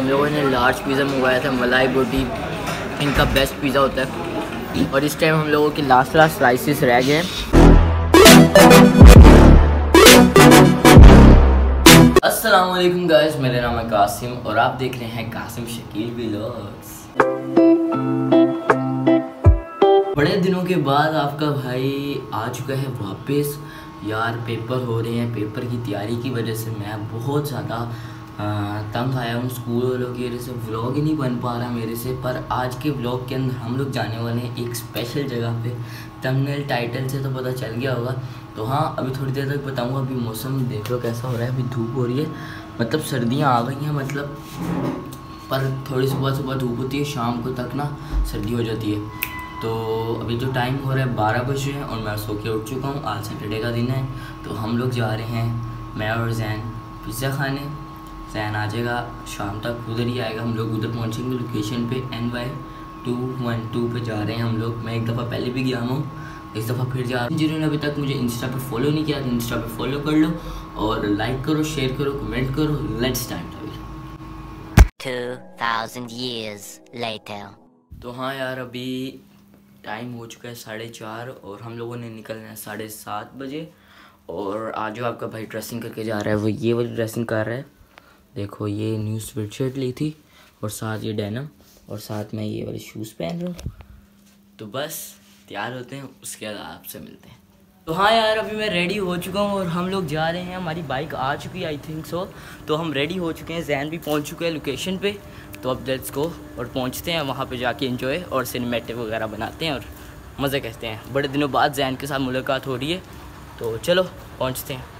हम लोगों ने लार्ज पिज़्ज़ा मंगवाया था, मलाई बोटी। इनका बेस्ट पिज़्ज़ा होता है। और इस टाइम हम लोगों के लास्ट लास्ट स्लाइसिस रह गए। वालेकुम गाइस मेरा नाम है कासिम और आप देख रहे हैं कासिम शकील व्लॉग्स बड़े दिनों के बाद आपका भाई आ चुका है वापस। यार पेपर हो रहे हैं। पेपर की तैयारी की वजह से मैं बहुत ज़्यादा तंग आया हूँ स्कूल वालों की वजह से। व्लॉग ही नहीं बन पा रहा मेरे से, पर आज के व्लॉग के अंदर हम लोग जाने वाले हैं एक स्पेशल जगह पे। तमनेल टाइटल से तो पता चल गया होगा। तो हाँ अभी थोड़ी देर तक बताऊँगा, अभी मौसम देख लो कैसा हो रहा है, अभी धूप हो रही है। मतलब सर्दियाँ आ गई हैं मतलब पर थोड़ी सुबह सुबह धूप होती है, शाम को तक ना सर्दी हो जाती है। तो अभी जो टाइम हो रहा है, बारह बजे हैं और मैं सो के उठ चुका हूँ, आज सैटरडे का दिन है। तो हम लोग जा रहे हैं, मैं और जैन पिज़्ज़ा खाने। जैन आ जाएगा शाम तक उधर ही आएगा। हम लोग उधर पहुँचेंगे लोकेशन पे N Y two one two पर जा रहे हैं हम लोग। मैं एक दफ़ा पहले भी गया हूँ इस दफ़ा फिर जा रहा हूँ। जिन्होंने अभी तक मुझे इंस्टा पे फॉलो नहीं किया तो इंस्टा पे फॉलो कर लो और लाइक करो शेयर करो कमेंट करो। लेट्स स्टार्ट अभी। 2000 years later तो हाँ यार अभी टाइम हो चुका है साढ़े चार और हम लोगों ने निकलना है साढ़े सात बजे और आज जो आपका भाई ड्रेसिंग करके जा रहा है वो ये वाली ड्रेसिंग कर रहा है। देखो ये न्यू स्वेट शर्ट ली थी और साथ ये डेनम और साथ में ये वाले शूज़ पहन रहा हूँ। तो बस, तैयार होते हैं, उसके बाद आपसे मिलते हैं। तो हाँ यार, अभी मैं रेडी हो चुका हूँ और हम लोग जा रहे हैं, हमारी बाइक आ चुकी है आई थिंक सो तो हम रेडी हो चुके हैं जैन भी पहुँच चुके हैं लोकेशन पे। तो अब लेट्स को और पहुँचते हैं, वहाँ पे जाके इन्जॉय और सिनेमेटिक वगैरह बनाते हैं और मज़े कहते हैं। बड़े दिनों बाद जैन के साथ मुलाकात हो रही है। तो चलो, पहुँचते हैं।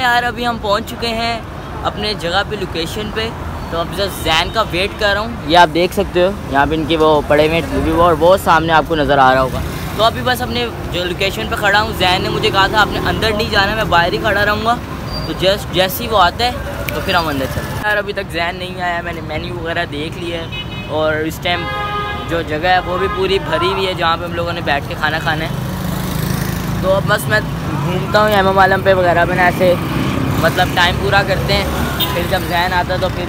यार, अभी हम पहुँच चुके हैं अपने जगह पे लोकेशन पे। तो अब जस्ट जैन का वेट कर रहा हूँ। ये आप देख सकते हो, यहाँ पे इनके वो पड़े हुए और वो सामने आपको नज़र आ रहा होगा। तो अभी बस अपने जो लोकेशन पे खड़ा हूँ जैन ने मुझे कहा था, आपने अंदर नहीं जाना, मैं बाहर ही खड़ा रहूँगा। तो जस्ट जैसे ही वो आता है तो फिर हम अंदर चलते यार, अभी तक जैन नहीं आया, मैंने मेन्यू वगैरह देख लिया है। और इस टाइम जो जगह है, वो भी पूरी भरी हुई है जहाँ पे हम लोगों ने बैठ के खाना खाना है। तो अब बस मैं घूमता हूँ एम आलम पे वगैरह में ऐसे मतलब टाइम पूरा करते हैं। फिर जब जहन आता तो फिर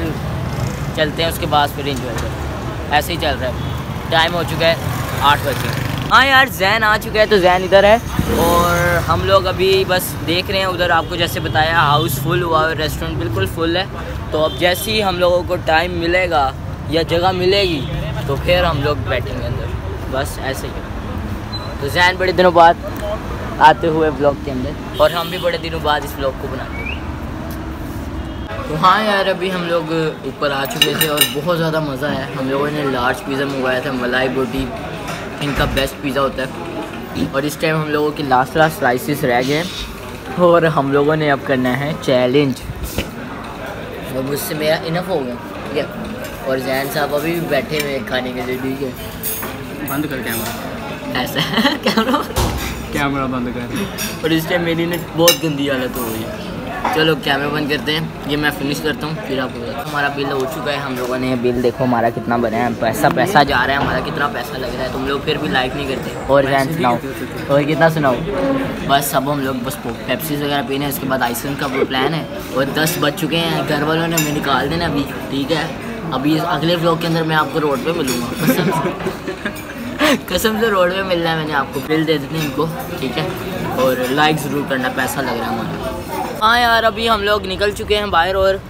चलते हैं, उसके बाद फिर इंजॉय करते ऐसे ही चल रहा है। टाइम हो चुका है आठ बजे हाँ यार, जैन आ चुका है तो जैन इधर है। और हम लोग अभी बस देख रहे हैं उधर, आपको जैसे बताया हाउस फुल हुआ है रेस्टोरेंट बिल्कुल फुल है। तो अब जैसे ही हम लोगों को टाइम मिलेगा, या जगह मिलेगी तो फिर हम लोग बैठेंगे अंदर। बस ऐसे ही। तो जैन बड़े दिनों बाद आते हुए ब्लॉग के अंदर। और हम भी बड़े दिनों बाद इस ब्लॉग को बनाते हैं। तो हाँ यार, अभी हम लोग ऊपर आ चुके थे और बहुत ज़्यादा मज़ा आया। हम लोगों ने लार्ज पिज़्ज़ा मंगवाया था, मलाई बोटी। इनका बेस्ट पिज़्ज़ा होता है। और इस टाइम हम लोगों के लास्ट लास्ट स्लाइसिस रह गए। और हम लोगों ने अब करना है चैलेंज और मुझसे मेरा इनफ हो गया। और जैन साहब अभी भी बैठे हुए खाने के लिए ठीक है? बंद कर कैमरा। ऐसा? कैमरा कैमरा बंद कर। और इस टाइम मेरी ने बहुत गंदी हालत हो गई। है चलो कैमरा बंद करते हैं। ये मैं फिनिश करता हूँ फिर आपको हमारा बिल हो चुका है। हम लोगों ने बिल देखो हमारा कितना बना है। पैसा पैसा जा रहा है। हमारा कितना पैसा लग रहा है। तुम लोग फिर भी लाइक नहीं करते। और जैन सुनाओ। और कितना सुनाओ? बस अब हम लोग बस पेप्सीज वगैरह पीने उसके बाद आइसक्रीम का वो प्लान है। और दस बज चुके हैं। घर वालों ने हमें निकाल देना अभी ठीक है? अभी अगले ब्लॉग के अंदर मैं आपको रोड पे मिलूँगा। कसम से कसम से रोड पे मिलना है मैंने आपको। बिल दे देते हैं इनको ठीक है? और लाइक ज़रूर करना पैसा लग रहा है हमारा हाँ यार अभी हम लोग निकल चुके हैं बाहर और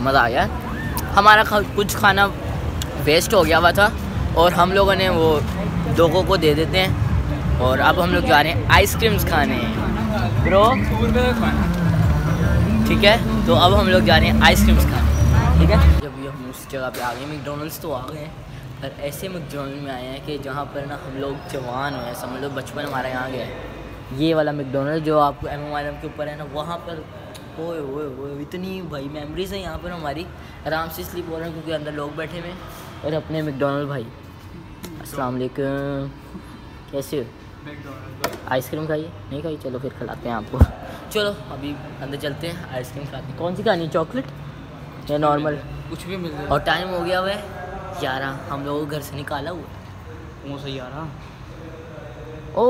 मज़ा आ गया। हमारा खा, कुछ खाना वेस्ट हो गया हुआ था और हम लोगों ने वो लोगों को दे देते हैं। और अब हम लोग जा रहे हैं आइसक्रीम्स खाने। ब्रो ठीक है? तो अब हम लोग जा रहे हैं आइसक्रीम्स खाने। ठीक है? जब ये हम उस जगह पे आ गए मैकडोनल्ड्स तो आ गए हैं। और ऐसे मैकडोनल्ड में आए हैं कि जहाँ पर ना हम लोग जवान हुए हैं समझ लो बचपन हमारा यहाँ गया है। ये वाला मैकडोनल्ड जो आपको एम एम के ऊपर है ना, वहाँ पर ओए ओए ओए, इतनी भाई मेमोरीज हैं यहाँ पर हमारी। आराम से इसलिए बोल रहे हैं क्योंकि अंदर लोग बैठे हुए हैं। और अपने मैकडोनल्ड भाई, अस्सलाम वालेकुम। कैसे हो? आइसक्रीम खाइए नहीं खाई? चलो फिर खिलाते हैं आपको। चलो, अभी अंदर चलते हैं, आइसक्रीम खाते हैं। कौन सी खानी है? चॉकलेट? या नॉर्मल कुछ भी मिल जाए। और टाइम हो गया हुआ है ग्यारह। हम लोगों को घर से निकाला हुआ। है वो सही आ रहा। ओ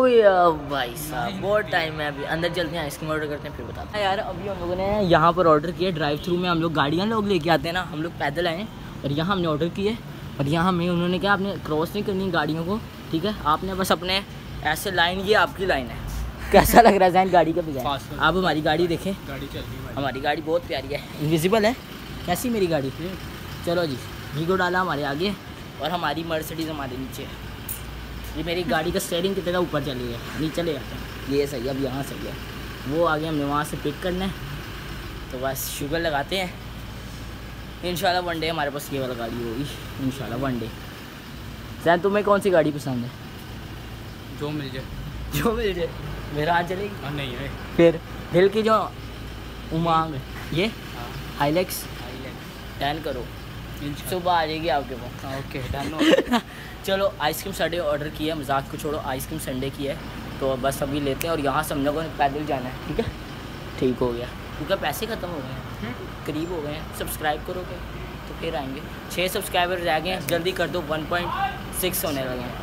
भाई साहब बहुत टाइम है अभी। अंदर चलते हैं आइसक्रीम ऑर्डर करते हैं फिर बताते हैं। यार अभी हम लोगों ने यहाँ पर ऑर्डर किया ड्राइव थ्रू में। हम लोग गाड़ियाँ लोग लेके आते हैं ना हम लोग पैदल आए और यहाँ हमने ऑर्डर किए। और यहाँ हमें उन्होंने कहा आपने क्रॉस नहीं करनी गाड़ियों को ठीक है? आपने बस अपने ऐसे लाइन ये आपकी लाइन है। कैसा लग रहा है जैन गाड़ी का भी आप हमारी गाड़ी देखें। गाड़ी चल रही है हमारी। गाड़ी बहुत प्यारी है। इनविजिबल है। कैसी मेरी गाड़ी? चलो जी वीगो डाला हमारे आगे और हमारी मर्सिडीज हमारे नीचे। ये मेरी गाड़ी का स्टेयरिंग कितने ऊपर चली गया नीचे ले जाते हैं। ये सही है अब यहाँ सही है। वो आगे हमने वहाँ से पिक करना है। तो बस शुगर लगाते हैं। इन वन डे हमारे पास ये वाला गाड़ी होगी। इन वन डे सैन तुम्हें कौन सी गाड़ी पसंद है? जो मिल जाए। जो मिल जाए। मेरा आज चलेगी? हाँ नहीं है। फिर दिल की जो उमांग ये? हाँ। हाईलेक्स डन करो। सुबह आ जाएगी आपके पास। हाँ ओके डन हो चलो आइसक्रीम संडे ऑर्डर किया है मज़ाक को छोड़ो आइसक्रीम संडे की है तो बस अभी लेते हैं और यहाँ से हम लोगों ने पैदल जाना है ठीक है? ठीक हो गया। क्योंकि पैसे ख़त्म हो गए हैं करीब हो गए हैं। सब्सक्राइब करोगे तो फिर आएँगे। छः सब्सक्राइबर रह गए हैं जल्दी कर दो वन पॉइंट सिक्स होने लगे हैं।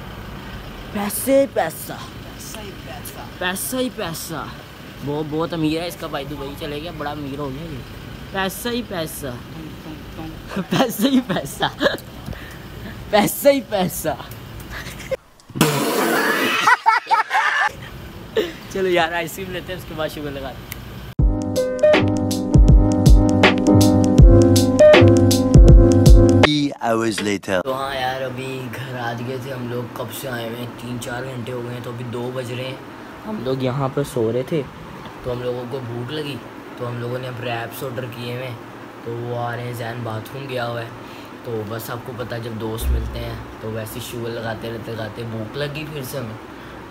पैसे पैसा। पैसा ही पैसा। वो बहुत अमीर है इसका भाई दुबई चले गया बड़ा अमीर हो गया ये। पैसा ही पैसा। पैसा ही पैसा। पैसा ही पैसा। चलो यार आइसक्रीम लेते हैं उसके बाद शुगर लगा दें। Hours later. तो हाँ यार अभी घर आ गए थे हम लोग। कब से आए हुए हैं? तीन चार घंटे हो गए हैं तो अभी दो बज रहे हैं। हम लोग यहाँ पर सो रहे थे तो हम लोगों को भूख लगी तो हम लोगों ने अब रैप्स ऑर्डर किए हुए हैं। तो वो आ रहे हैं, जैन बाथरूम गया हुआ है। तो बस आपको पता है, जब दोस्त मिलते हैं तो वैसे ही शुगर लगाते रहते, लगाते भूख लगी फिर से हमें।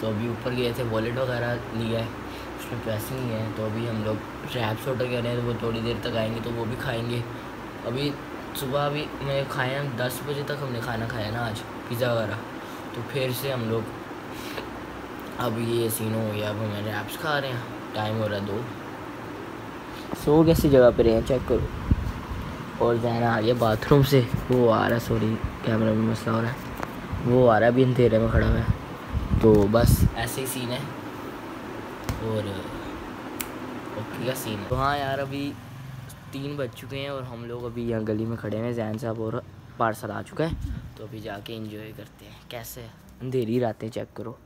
तो अभी ऊपर गए थे वॉलेट वगैरह लिया है। उसमें पैसे नहीं है तो अभी हम लोग रैप्स ऑर्डर कर रहे हैं तो वो थोड़ी देर तक आएँगे तो वो भी खाएँगे। अभी सुबह अभी मैं खाए हम दस बजे तक हमने खाना खाया ना आज, पिज़्ज़ा वगैरह। तो फिर से हम लोग, अब ये सीन हो गया, अब हमें रैप्स खा रहे हैं। टाइम हो रहा है दो। सो कैसी जगह पर रहे हैं? चेक करो। और जहना आ गया बाथरूम से। वो आ रहा है सॉरी कैमरा में मसला हो रहा है। वो आ रहा है, अभी अंधेरे में खड़ा हुआ है। तो बस ऐसे ही सीन है। और ओके का सीन है। तो हाँ यार, अभी तीन बज चुके हैं और हम लोग अभी यहाँ गली में खड़े हैं। जैन साहब और पार्सल आ चुका है। तो अभी जाके इंजॉय करते हैं। कैसे है? अंधेरी रातें चेक करो।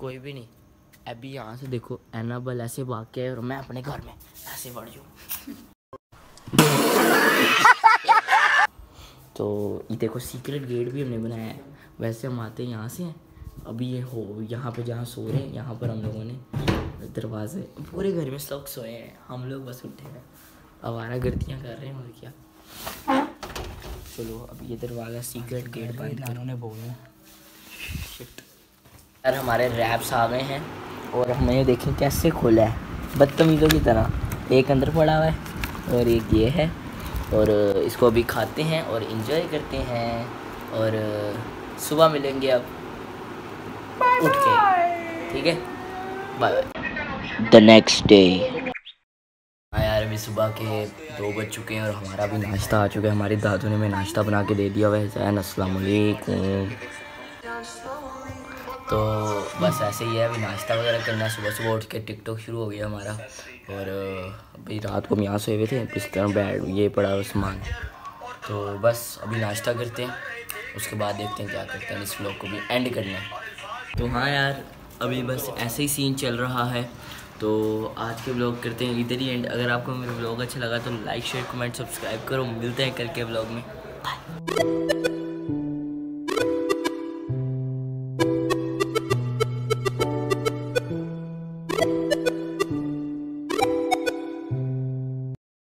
कोई भी नहीं। अभी यहाँ से देखो एनाबल ऐसे भाग के और मैं अपने घर में ऐसे बढ़ जाऊँ। तो ये देखो सीक्रेट गेट भी हमने बनाया है। वैसे हम आते हैं यहाँ से। हैं अभी ये हो यहाँ पे जहाँ सो रहे हैं यहाँ पर हम लोगों ने दरवाजे पूरे घर में सब सोए हैं। हम लोग बस उठे हैं। आवारा गर्दियाँ कर रहे हैं और क्या। चलो अब ये दरवाज़ा सीक्रेट गेट बंद कर। ने बोला। यार हमारे रैप्स आ गए हैं और हमें ये देखें कैसे खुला है। बदतमीज़ों की तरह। एक अंदर पड़ा हुआ है और एक ये है। और इसको अभी खाते हैं और इन्जॉय करते हैं और सुबह मिलेंगे अब उठ के। ठीक है? बाय द नेक्स्ट डे हाँ यार अभी सुबह के दो बज चुके हैं और हमारा भी नाश्ता आ चुका है। हमारी दादू ने हमें नाश्ता बना के दे दिया। हुआ है जैन अस्सलाम वालेकुम तो बस ऐसे ही है, अभी नाश्ता वगैरह करना सुबह सुबह उठ के टिकटॉक शुरू हो गया हमारा। और, अभी रात को हम यहाँ सोए हुए थे इस तरह बेड ये पड़ा सामान। तो बस अभी नाश्ता करते हैं, उसके बाद देखते हैं क्या करते हैं, इस व्लॉग को भी एंड करना है। तो हाँ यार, अभी बस ऐसे ही सीन चल रहा है। तो आज के ब्लॉग करते हैं, इधर ही एंड अगर आपको मेरा ब्लॉग अच्छा लगा तो लाइक शेयर कमेंट सब्सक्राइब करो। मिलते हैं कल के ब्लॉग में। बाय